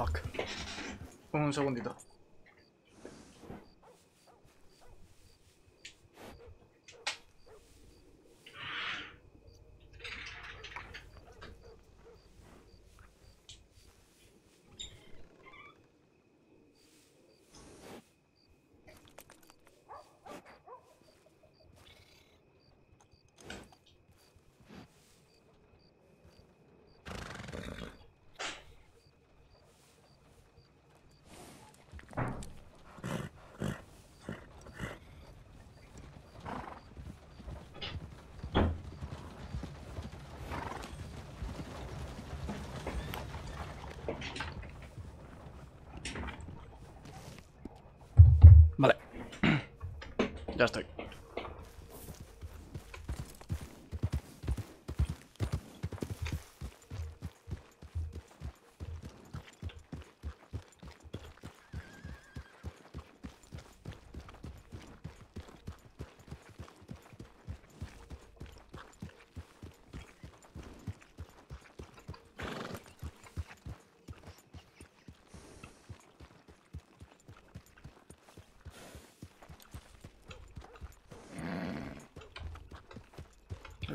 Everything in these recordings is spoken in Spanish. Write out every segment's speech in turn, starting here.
Fuck. Un segundito. Vale. Ya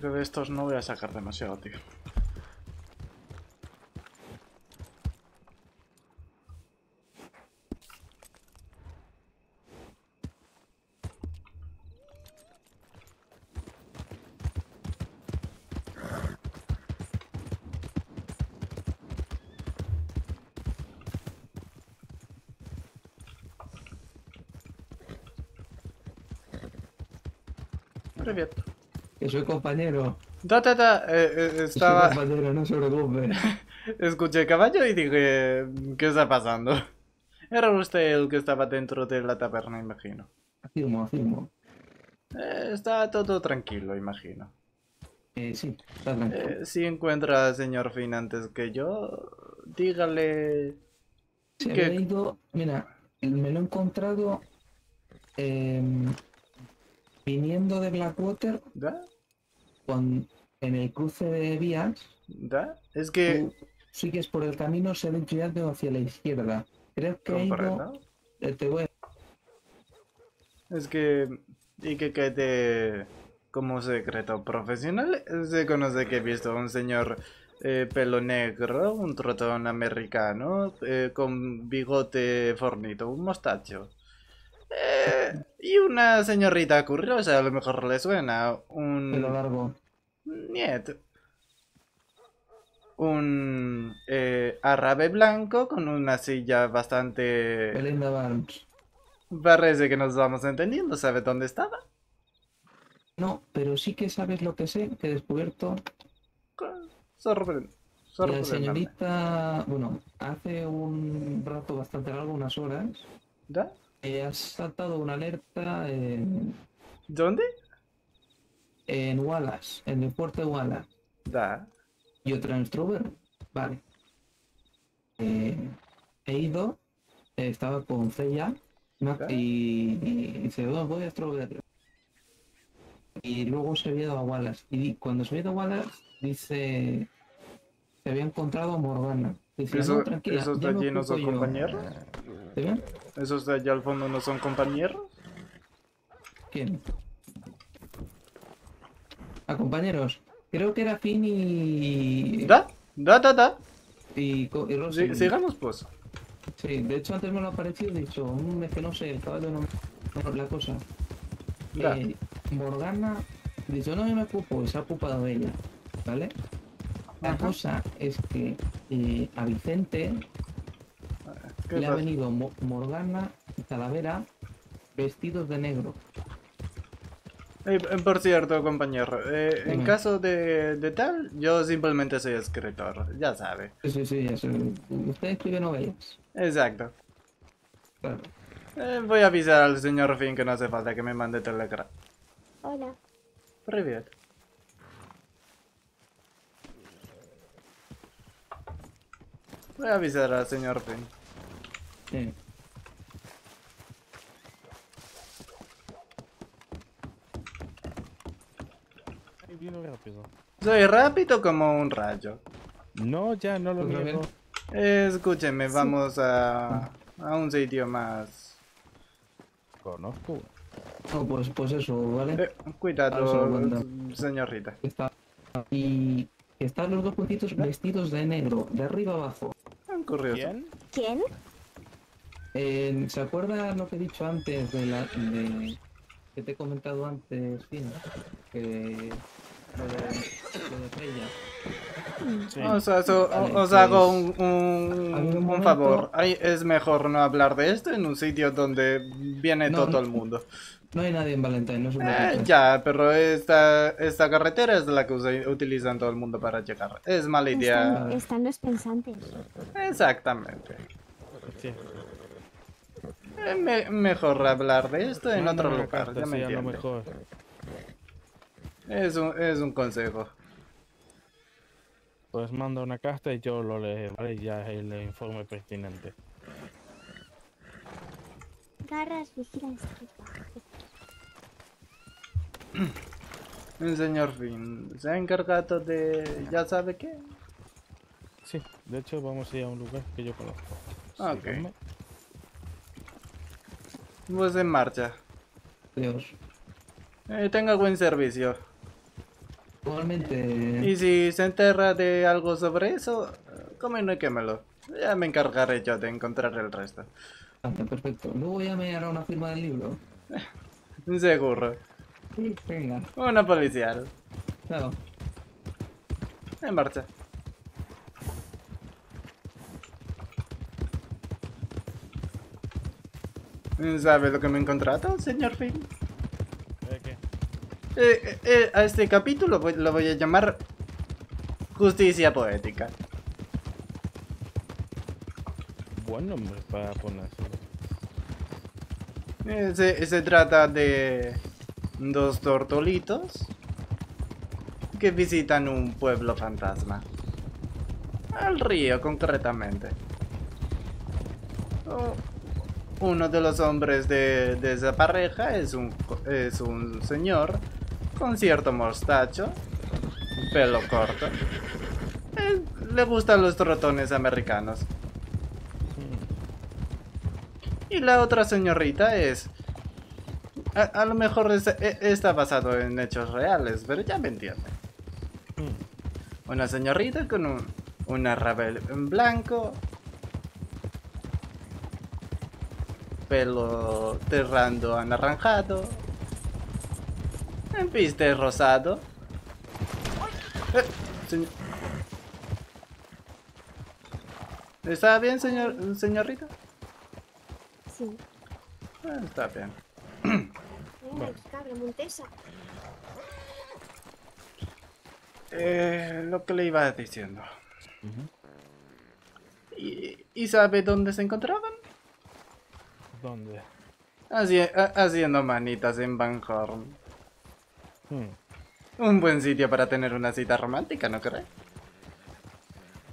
que de estos no voy a sacar demasiado, tío. Привет. Que soy compañero. Da, da, da, eh, eh, Soy estaba... compañero, no se preocupe. Escuché caballo y dije, ¿qué está pasando? Era usted el que estaba dentro de la taberna, imagino. Afirmo, afirmo. Eh, está todo tranquilo, imagino. Eh, sí, está tranquilo. Eh, si encuentra al señor Finn antes que yo, dígale... Se ¿qué? había ido, mira, me lo he encontrado em, viniendo de Blackwater ¿Da? Con, en el cruce de vías. ¿Da? Es que... Sigues por el camino, se hacia la izquierda. Creo que eh, Te voy a Es que... Y que quede como secreto profesional, se conoce que he visto a un señor eh, pelo negro, un trotón americano, eh, con bigote fornido, un mostacho. Eh, y una señorita curiosa, a lo mejor le suena, un... pelo largo. Niet. Un eh, árabe blanco con una silla bastante... Belinda Barnes. Parece que nos vamos entendiendo, ¿sabe dónde estaba? No, pero sí que sabes lo que sé, que he descubierto. Sorprende. La Sorprendente. señorita, bueno, hace un rato bastante largo, unas horas, ¿Da? eh, ha saltado una alerta en, ¿Dónde? En Wallace, en el puerto de Wallace, Da. y otra en Strober. Vale. Eh, he ido, eh, estaba con Freya y, y dice, "Oh, voy a Strober. Y luego se había ido a Wallace. Y cuando se había ido a Wallace, dice, se había encontrado a Morgana. Dice, ¿Eso- "No, tranquila, esos de allí no son yo". compañeros? ¿Te ven? ¿Esos de allá al fondo no son compañeros? ¿Quién? A compañeros. Creo que era Finn y. ¿Da? ¿Da, da, da? Y, Rosy. Sigamos pues. Sí, de hecho antes me lo ha parecido y he dicho, "Mm, es que no sé, el caballo no. no, la cosa. Da. Eh, Morgana dice, no, yo me ocupo, y se ha ocupado de ella. ¿Vale? La Ajá. cosa es que eh, a Vicente ¿Qué le ha venido Mo- Morgana y Talavera vestidos de negro. Eh, eh, por cierto, compañero, eh, en Dime. caso de, de tal, yo simplemente soy escritor, ya sabe. Sí, sí, sí, ya sé. Usted escribe novelas. Exacto. Claro. Eh, voy a avisar al señor Finn que no hace falta que me mande telegram. Hola. Привет. Voy a avisar al señor Finn. Sí. Rápido. Soy rápido como un rayo. No, ya no lo Pues niego. Escúcheme, vamos a, a un sitio más. Conozco. No, pues, pues eso, ¿vale? Eh, cuidado, señorita. Está, y están los dos puntitos vestidos de negro, de arriba abajo. ¿Quién? ¿Quién? Eh, ¿Se acuerda lo que he dicho antes de la de que te he comentado antes, Finn? Que lo de, lo de Freya. Sí. O sea, so- Vale, os hago pues, un, un- un un favor. Ay, es mejor no hablar de esto en un sitio donde viene No, todo no. el mundo. No hay nadie en Valentine, no se Eh, preocupe. ya, pero esta, esta carretera es la que usa- utilizan todo el mundo para llegar. Es mala idea. Están, están los pensantes. Exactamente. Sí. Eh, me- mejor hablar de esto en otro Mándame lugar, carta, ya me sí, a lo mejor. Es un, es un consejo. Pues manda una carta y yo lo leeré, ¿vale? Y ya el informe pertinente. Garras, vigila este El señor Finn se ha encargado de... ¿Ya sabe qué? Sí, de hecho vamos a ir a un lugar que yo conozco. Ok. Síganme. Pues en marcha. Adiós. Eh, tenga buen servicio. Igualmente, Y si se entera de algo sobre eso, cómelo y quémelo. Ya me encargaré yo de encontrar el resto. ah, perfecto. Luego ya me hará una firma del libro. Seguro. Sí, venga, Una policial. chao. En marcha. ¿Sabe lo que me he encontrado, señor Finn? ¿Eh? Eh, eh, a este capítulo voy- lo voy a llamar Justicia Poética. Buen nombre para ponérselo. Eh, se, se trata de dos tortolitos que visitan un pueblo fantasma. Al río, concretamente. Oh, uno de los hombres de, de esa pareja es un, es un señor con cierto mostacho, pelo corto. Eh, le gustan los trotones americanos. Y la otra señorita es... A, a lo mejor es- e- está basado en hechos reales, pero ya me entiende. Mm, Una señorita con un, una rabel en blanco. Pelo terrando anaranjado. En viste rosado. Eh, señor- ¿Está bien, señor, señorita? Sí. Ah, está bien. Cabra montesa. Eh, lo que le iba diciendo. ¿Y, y sabe dónde se encontraban? ¿Dónde? Haci- ha- haciendo manitas en Van Horn. Mm, Un buen sitio para tener una cita romántica, ¿no cree?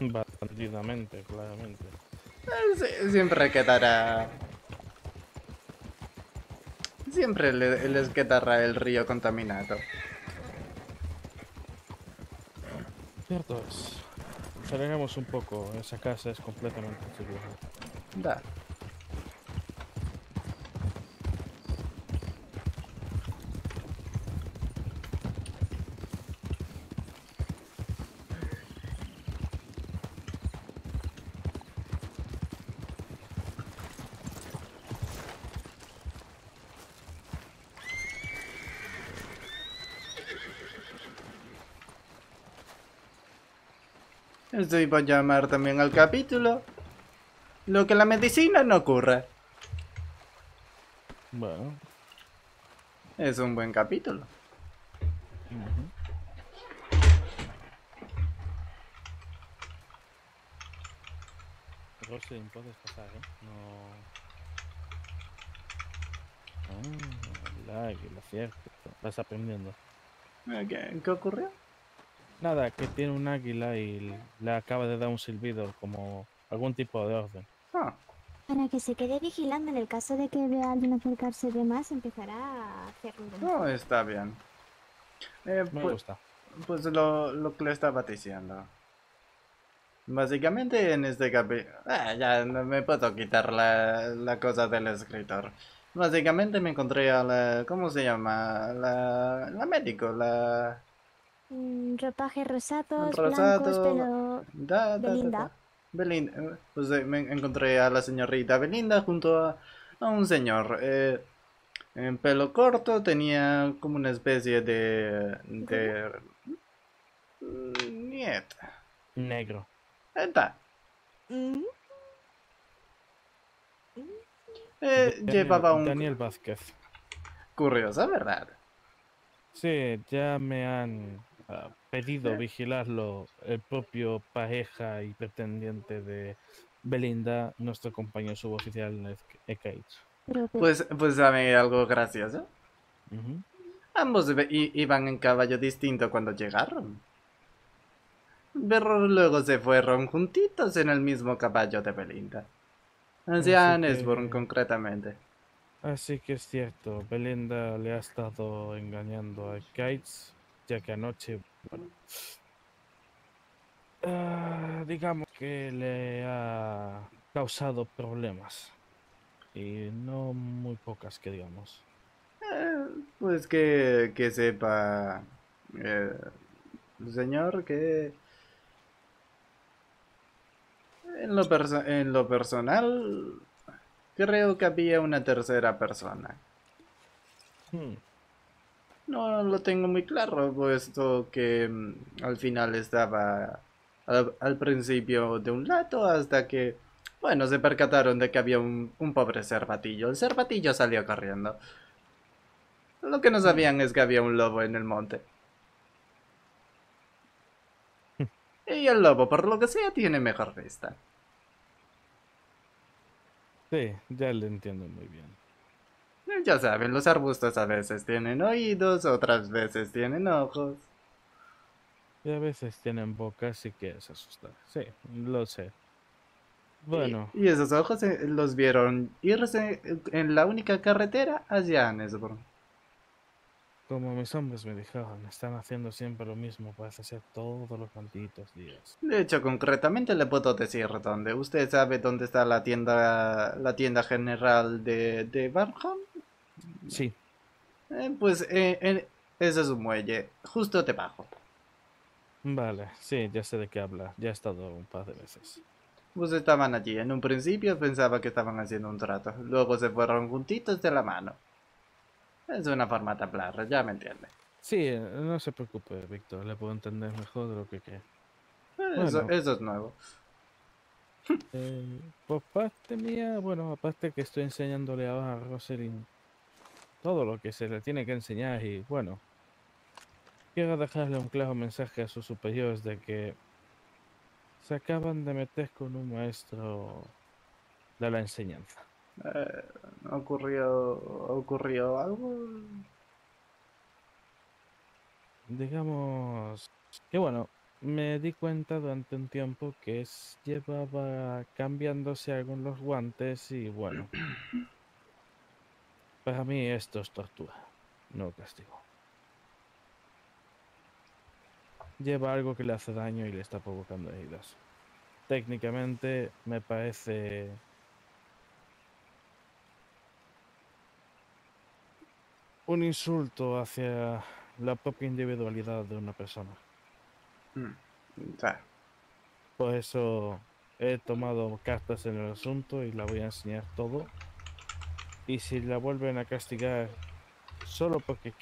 Bandidamente, claramente. Eh, siempre quedará... Siempre le- les quedará el río contaminado. Cierto es. Aceleremos un poco, esa casa es completamente segura. Da. Esto iba a llamar también al capítulo. Lo que la medicina no ocurre. Bueno, Es un buen capítulo. Rosin, puedes pasar, ¿eh? No. Ah, el águila, cierto. Vas aprendiendo. Eh, ¿Qué, qué ocurrió? Nada, que tiene un águila y le acaba de dar un silbido como algún tipo de orden. Ah, Para que se quede vigilando en el caso de que vea a alguien acercarse de más, empezará a hacer ruido. no, está bien. Eh, Me pues, gusta. pues lo, lo que le estaba diciendo. Básicamente en este capítulo... ya no me puedo quitar la, la cosa del escritor. Básicamente me encontré a la... ¿Cómo se llama? La, la médico, la... Ropajes rosados, Rosado. blancos, pero... Da, da, da, Belinda. da. Belinda. eh, Pues eh, me encontré a la señorita Belinda junto a, a un señor. eh, en pelo corto, tenía como una especie de. de. mm, nieta. Negro. Está. Mm, Eh, Daniel- llevaba un. Daniel Vázquez. Curiosa, ¿verdad? Sí, ya me han pedido vigilarlo el propio pareja y pretendiente de Belinda, nuestro compañero suboficial Ekage. Pues, pues sabe algo gracioso. Ujú. Ambos ve- i- iban en caballo distinto cuando llegaron. Pero luego se fueron juntitos en el mismo caballo de Belinda. Hacia que- concretamente. Así que es cierto, Belinda le ha estado engañando a Kites, ya que anoche, bueno, ah, digamos que le ha causado problemas. Y no muy pocas que digamos. Eh, pues que, que sepa, eh, señor, que en lo, perso- en lo personal creo que había una tercera persona. Hmm, No lo tengo muy claro, puesto que mm, al final estaba al, al principio de un lado hasta que, bueno, se percataron de que había un, un pobre cervatillo. El cervatillo salió corriendo. Lo que no sabían es que había un lobo en el monte. Y el lobo, por lo que sea, tiene mejor vista. Sí, ya le entiendo muy bien. Ya saben, los arbustos a veces tienen oídos, otras veces tienen ojos. Y a veces tienen bocas y quieres asustar. Sí, lo sé. Bueno, Y, y esos ojos eh, los vieron irse en la única carretera hacia Anesburn. como mis hombres me dijeron, están haciendo siempre lo mismo, parece ser todos los malditos días. De hecho, concretamente le puedo decir dónde. ¿Usted sabe dónde está la tienda, la tienda general de, de Barnham? Sí, Eh, pues eh, en- ese es un muelle, justo debajo. vale, sí, ya sé de qué habla. Ya he estado un par de veces. Pues estaban allí. En un principio pensaba que estaban haciendo un trato. Luego se fueron juntitos de la mano. Es una forma de hablar, ya me entiende. Sí, eh, no se preocupe, Víctor, le puedo entender mejor de lo que cree. Eh, Eso, Bueno. eso es nuevo. Eh, por parte mía, bueno, aparte que estoy enseñándole ahora a Rosalind todo lo que se le tiene que enseñar y bueno, quiero dejarle un claro mensaje a sus superiores de que se acaban de meter con un maestro de la enseñanza. Eh, ¿ocurrió, ¿Ocurrió algo? Digamos que bueno, me di cuenta durante un tiempo que es- llevaba cambiándose algunos guantes y bueno, para mí esto es tortura, no castigo. Lleva algo que le hace daño y le está provocando heridas. Técnicamente me parece un insulto hacia la propia individualidad de una persona. Mm, sea, Por eso he tomado cartas en el asunto y la voy a enseñar todo. Y si la vuelven a castigar solo porque